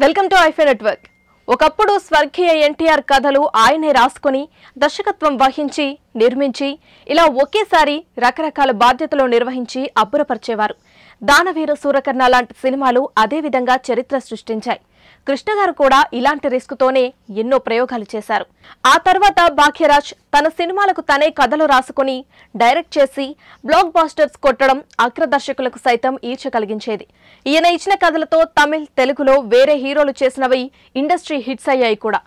Welcome to ఐఫే network. ఒకప్పుడు స్వర్గీయ ఎన్టీఆర్ కథలు ఆయనే రాసుకుని దర్శకత్వం వహించి నిర్మించి ఇలా ఒకేసారి రకరకాల బాధ్యతలు నిర్వహించి అబ్బురపరిచేవారు. దానవీర సూరకర్ణ లాంటి సినిమాలు అదే విధంగా చరిత్ర సృష్టించాయి. కృష్ణ గారు కూడా ఇలాంటి రిస్క్తోనే ఎన్నో ప్రయోగాలు చేశారు. ఆ తర్వాత భాగ్యరాజ్ తన సినిమాలకు తనే కథలు రాసుకుని డైరెక్ట్ చేసి బ్లాక్ బాస్టర్స్ కొట్టడం అగ్రదర్శకులకు సైతం ఈర్చ కలిగించేది. ఈయన ఇచ్చిన కథలతో తమిళ్ తెలుగులో వేరే హీరోలు చేసినవి ఇండస్ట్రీ హిట్స్ అయ్యాయి కూడా.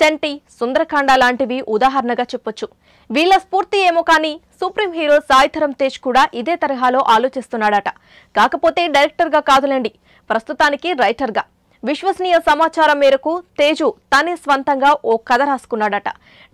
చంటి సుందరకాండ లాంటివి ఉదాహరణగా చెప్పొచ్చు. వీళ్ళ స్ఫూర్తి ఏమో కానీ సుప్రీం హీరో సాయిధరం తేజ్ కూడా ఇదే తరహాలో ఆలోచిస్తున్నాడట. కాకపోతే డైరెక్టర్గా కాదులేండి. ప్రస్తుతానికి రైటర్గా. విశ్వసనీయ సమాచారం మేరకు తేజు తనే స్వంతంగా ఓ కథ రాసుకున్నాడట.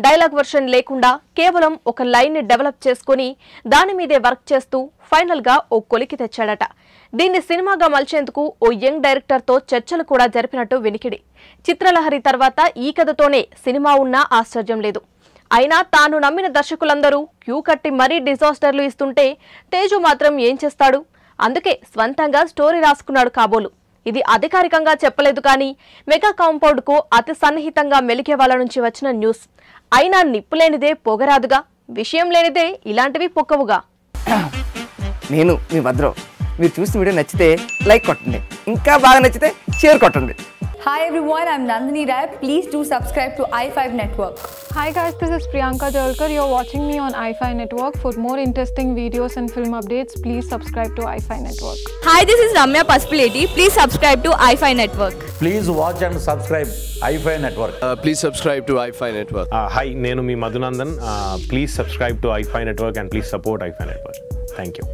డైలాగ్ వర్షన్ లేకుండా కేవలం ఒక లైన్ని డెవలప్ చేసుకుని దాని మీదే వర్క్ చేస్తూ ఫైనల్గా ఓ కొలికి తెచ్చాడట. దీన్ని సినిమాగా మలిచేందుకు ఓ యంగ్ డైరెక్టర్తో చర్చలు కూడా జరిపినట్టు వినికిడి. చిత్రలహరి తర్వాత ఈ కథతోనే సినిమా ఉన్నా ఆశ్చర్యం లేదు. అయినా తాను నమ్మిన దర్శకులందరూ క్యూ కట్టి మరీ డిజాస్టర్లు ఇస్తుంటే తేజు మాత్రం ఏం చేస్తాడు? అందుకే స్వంతంగా స్టోరీ రాసుకున్నాడు కాబోలు. ఇది అధికారికంగా చెప్పలేదు కానీ మెగా కాంపౌండ్కు అతి సన్నిహితంగా మెలికే వాళ్ళ నుంచి వచ్చిన న్యూస్. అయినా నిప్పు లేనిదే పొగరాదుగా విషయం లేనిదే ఇలాంటివి పొక్కవుగా. నేను మీ భద్రం. మీరు చూసిన వీడియో నచ్చితే లైక్ కొట్టండి. ఇంకా బాగా నచ్చితే షేర్ కొట్టండి. Hi everyone, I'm Nandini Rai. Please do subscribe to i5 Network. Hi guys, this is Priyanka Jalkar. You're watching me on i5 Network. For more interesting videos and film updates, please subscribe to i5 Network. Hi, this is Ramya Paspaleti. Please subscribe to i5 Network. Please watch and subscribe i5 Network. Uh, please subscribe to i5 Network. Uh, hi, Nenumi Madhunandan. Uh, please subscribe to i5 Network and please support i5 Network. Thank you.